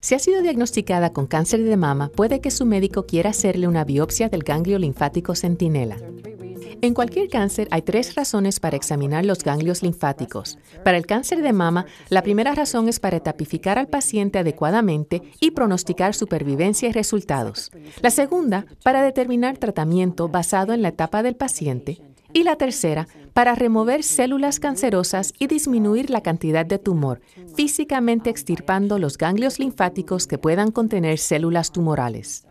Si ha sido diagnosticada con cáncer de mama, puede que su médico quiera hacerle una biopsia del ganglio linfático centinela. En cualquier cáncer hay tres razones para examinar los ganglios linfáticos. Para el cáncer de mama, la primera razón es para tapificar al paciente adecuadamente y pronosticar supervivencia y resultados. La segunda, para determinar tratamiento basado en la etapa del paciente. Y la tercera, para remover células cancerosas y disminuir la cantidad de tumor, físicamente extirpando los ganglios linfáticos que puedan contener células tumorales.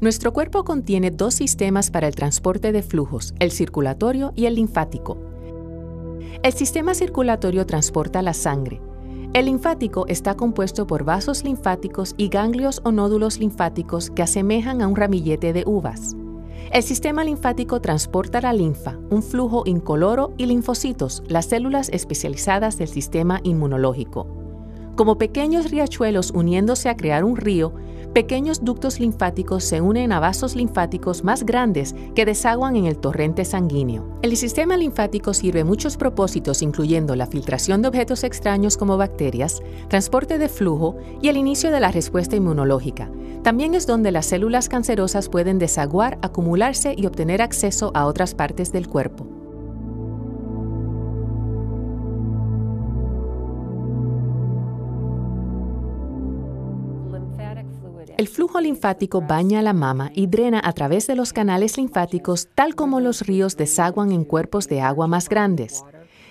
Nuestro cuerpo contiene dos sistemas para el transporte de flujos, el circulatorio y el linfático. El sistema circulatorio transporta la sangre. El linfático está compuesto por vasos linfáticos y ganglios o nódulos linfáticos que asemejan a un ramillete de uvas. El sistema linfático transporta la linfa, un flujo incoloro y linfocitos, las células especializadas del sistema inmunológico. Como pequeños riachuelos uniéndose a crear un río, pequeños ductos linfáticos se unen a vasos linfáticos más grandes que desaguan en el torrente sanguíneo. El sistema linfático sirve muchos propósitos, incluyendo la filtración de objetos extraños como bacterias, transporte de flujo y el inicio de la respuesta inmunológica. También es donde las células cancerosas pueden desaguar, acumularse y obtener acceso a otras partes del cuerpo. El flujo linfático baña la mama y drena a través de los canales linfáticos tal como los ríos desaguan en cuerpos de agua más grandes.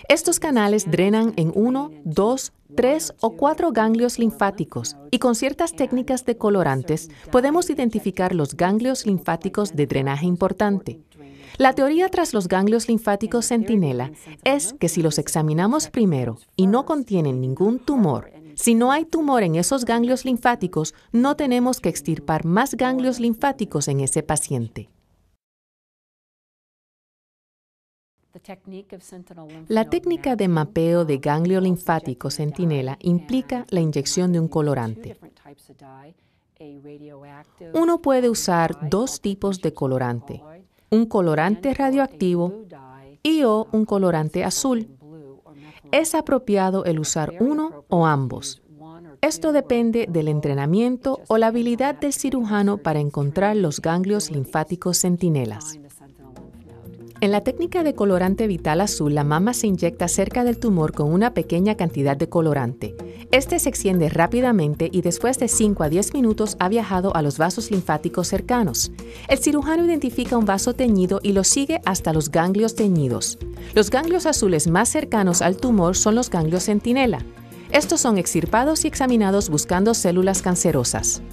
Estos canales drenan en uno, dos, tres o cuatro ganglios linfáticos y con ciertas técnicas de colorantes podemos identificar los ganglios linfáticos de drenaje importante. La teoría tras los ganglios linfáticos centinela es que si los examinamos primero y no contienen ningún tumor, si no hay tumor en esos ganglios linfáticos, no tenemos que extirpar más ganglios linfáticos en ese paciente. La técnica de mapeo de ganglio linfático centinela implica la inyección de un colorante. Uno puede usar dos tipos de colorante, un colorante radioactivo y o un colorante azul es apropiado el usar uno o ambos. Esto depende del entrenamiento o la habilidad del cirujano para encontrar los ganglios linfáticos centinelas. En la técnica de colorante vital azul, la mama se inyecta cerca del tumor con una pequeña cantidad de colorante. Este se extiende rápidamente y después de 5 a 10 minutos ha viajado a los vasos linfáticos cercanos. El cirujano identifica un vaso teñido y lo sigue hasta los ganglios teñidos. Los ganglios azules más cercanos al tumor son los ganglios centinela. Estos son extirpados y examinados buscando células cancerosas.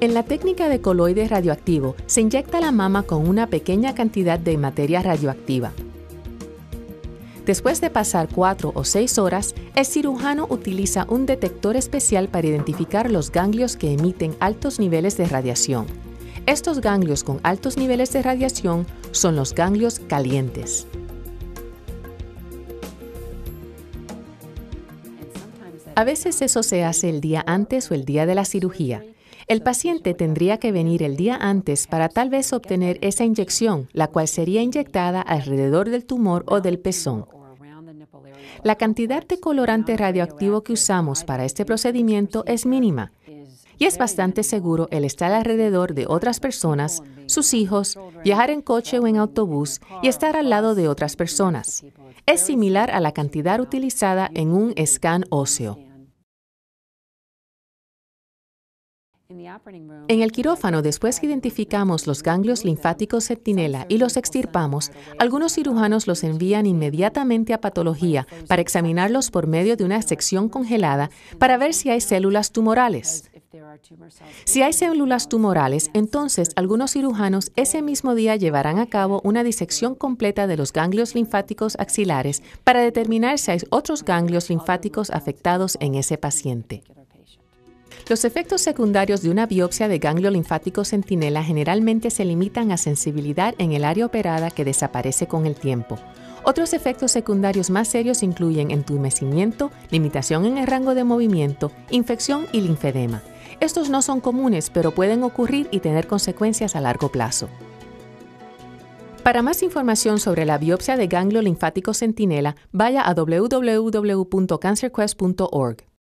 En la técnica de coloide radioactivo se inyecta la mama con una pequeña cantidad de materia radioactiva. Después de pasar cuatro o seis horas, el cirujano utiliza un detector especial para identificar los ganglios que emiten altos niveles de radiación. Estos ganglios con altos niveles de radiación son los ganglios calientes. A veces eso se hace el día antes o el día de la cirugía. El paciente tendría que venir el día antes para tal vez obtener esa inyección, la cual sería inyectada alrededor del tumor o del pezón. La cantidad de colorante radioactivo que usamos para este procedimiento es mínima y es bastante seguro el estar alrededor de otras personas, sus hijos, viajar en coche o en autobús y estar al lado de otras personas. Es similar a la cantidad utilizada en un scan óseo. En el quirófano, después que identificamos los ganglios linfáticos centinela y los extirpamos, algunos cirujanos los envían inmediatamente a patología para examinarlos por medio de una sección congelada para ver si hay células tumorales. Si hay células tumorales, entonces algunos cirujanos ese mismo día llevarán a cabo una disección completa de los ganglios linfáticos axilares para determinar si hay otros ganglios linfáticos afectados en ese paciente. Los efectos secundarios de una biopsia de ganglio linfático centinela generalmente se limitan a sensibilidad en el área operada que desaparece con el tiempo. Otros efectos secundarios más serios incluyen entumecimiento, limitación en el rango de movimiento, infección y linfedema. Estos no son comunes, pero pueden ocurrir y tener consecuencias a largo plazo. Para más información sobre la biopsia de ganglio linfático centinela, vaya a www.cancerquest.org.